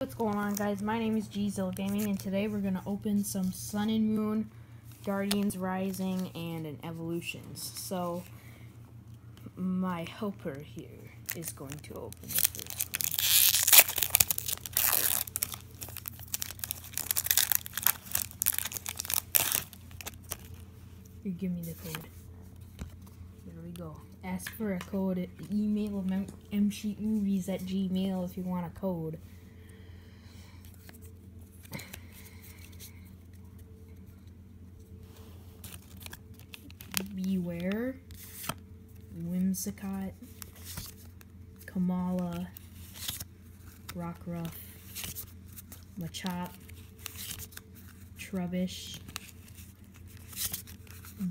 What's going on guys? My name is Gzilla Gaming and today we're going to open some Sun and Moon, Guardians Rising, and an Evolutions. So, my helper here is going to open the first one. You give me the code. There we go. Ask for a code. Email msheetmovies at gmail if you want a code. Whimsicott, Komala, Rockruff, Machop, Trubbish,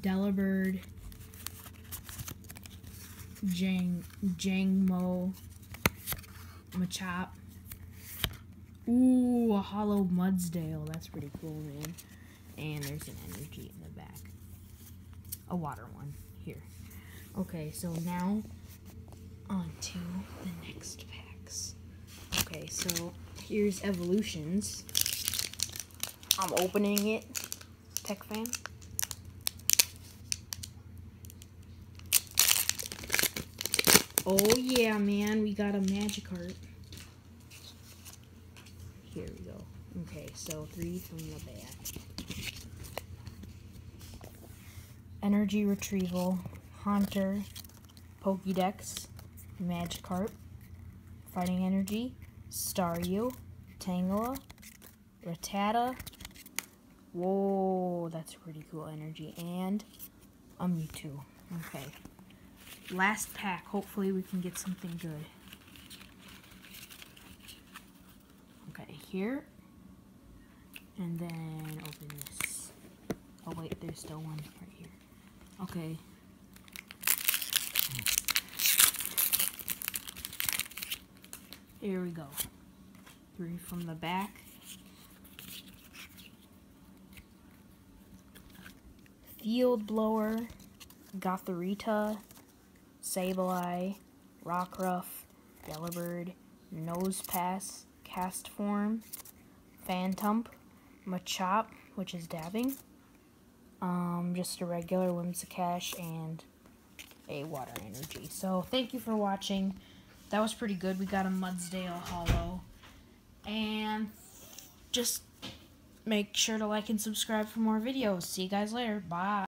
Delibird, Jang Jangmo, Machop. Ooh, a holo Mudsdale. That's pretty cool, man. And there's an energy in the back a water one here. Okay, so now on to the next packs. Okay, so here's Evolutions. I'm opening it, Tech Fan. Oh yeah, man, we got a Magikarp. Here we go. Okay, so three from the back. Energy Retrieval, Haunter, Pokédex, Magikarp, Fighting Energy, Staryu, Tangela, Rattata. Whoa, that's pretty cool energy. And a Mewtwo. Okay. Last pack. Hopefully we can get something good. Okay, here. And then open this. Oh wait, there's still one right here. Okay. Here we go. Three from the back. Field Blower, Gothorita, Sableye, Rockruff, Delibird, Nosepass, Castform, Phantump, Machop, which is dabbing, um, just a regular Whimsicott and a water energy. So thank you for watching. That was pretty good. We got a Mudsdale Holo. And just make sure to like and subscribe for more videos. See you guys later. Bye.